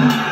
Música